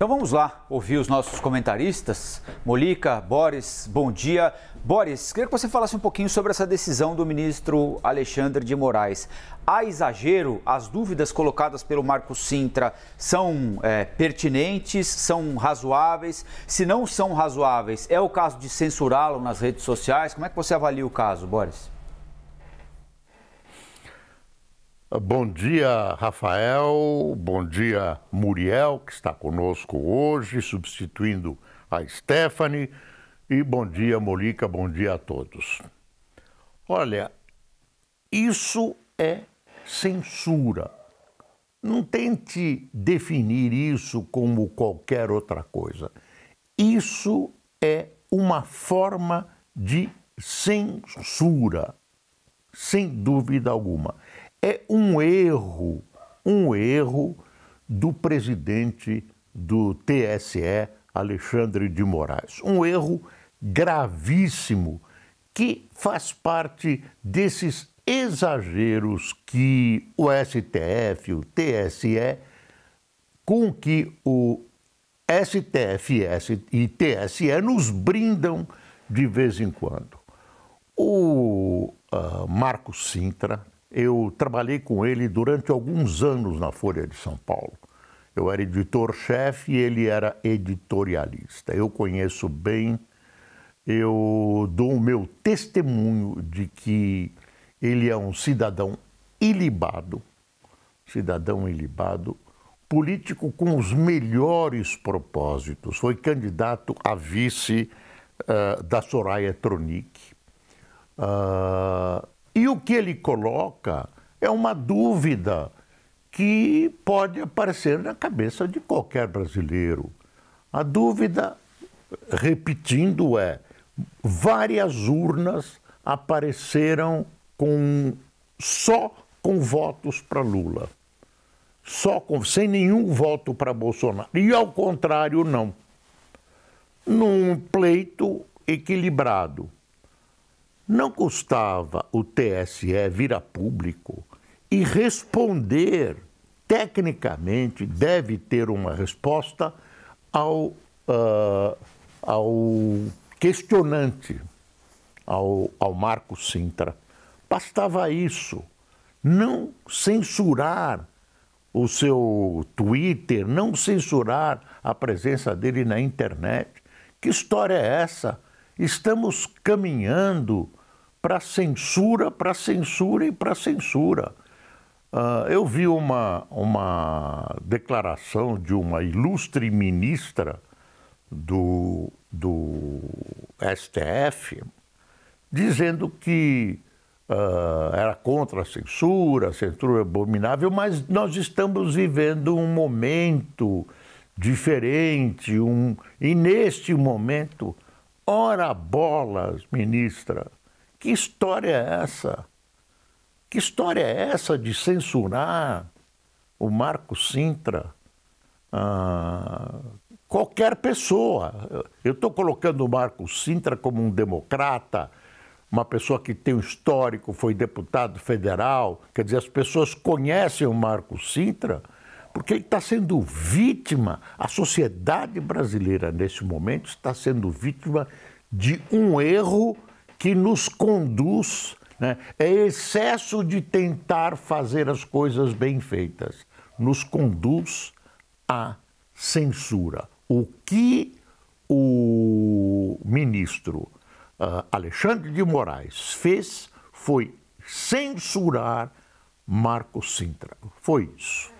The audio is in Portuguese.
Então vamos lá ouvir os nossos comentaristas. Molica, Boris, bom dia. Boris, queria que você falasse um pouquinho sobre essa decisão do ministro Alexandre de Moraes. Há exagero? As dúvidas colocadas pelo Marco Sintra são é, pertinentes, são razoáveis? Se não são razoáveis, é o caso de censurá-lo nas redes sociais? Como é que você avalia o caso, Boris? Bom dia, Rafael. Bom dia, Muriel, que está conosco hoje, substituindo a Stephanie. E bom dia, Molica. Bom dia a todos. Olha, isso é censura. Não tente definir isso como qualquer outra coisa. Isso é uma forma de censura, sem dúvida alguma é um erro, um erro do presidente do TSE, Alexandre de Moraes. Um erro gravíssimo que faz parte desses exageros que o STF, o TSE, com que o STF e TSE nos brindam de vez em quando. O uh, Marco Sintra, eu trabalhei com ele durante alguns anos na Folha de São Paulo. Eu era editor-chefe e ele era editorialista. Eu conheço bem, eu dou o meu testemunho de que ele é um cidadão ilibado, cidadão ilibado, político com os melhores propósitos. Foi candidato a vice uh, da Soraya Tronic. Uh, e o que ele coloca é uma dúvida que pode aparecer na cabeça de qualquer brasileiro. A dúvida, repetindo, é: várias urnas apareceram com só com votos para Lula, só com, sem nenhum voto para Bolsonaro. E ao contrário, não. Num pleito equilibrado não custava o TSE vir a público e responder, tecnicamente, deve ter uma resposta ao, uh, ao questionante, ao, ao Marco Sintra. Bastava isso. Não censurar o seu Twitter, não censurar a presença dele na internet. Que história é essa? Estamos caminhando para censura, para censura e para censura. Uh, eu vi uma, uma declaração de uma ilustre ministra do, do STF dizendo que uh, era contra a censura, a censura é abominável, mas nós estamos vivendo um momento diferente, um, e neste momento, ora bolas, ministra, que história é essa? Que história é essa de censurar o Marco Sintra? Ah, qualquer pessoa. Eu estou colocando o Marco Sintra como um democrata, uma pessoa que tem um histórico, foi deputado federal. Quer dizer, as pessoas conhecem o Marco Sintra porque ele está sendo vítima, a sociedade brasileira nesse momento está sendo vítima de um erro que nos conduz, né? é excesso de tentar fazer as coisas bem feitas, nos conduz à censura. O que o ministro uh, Alexandre de Moraes fez foi censurar Marco Sintra. Foi isso.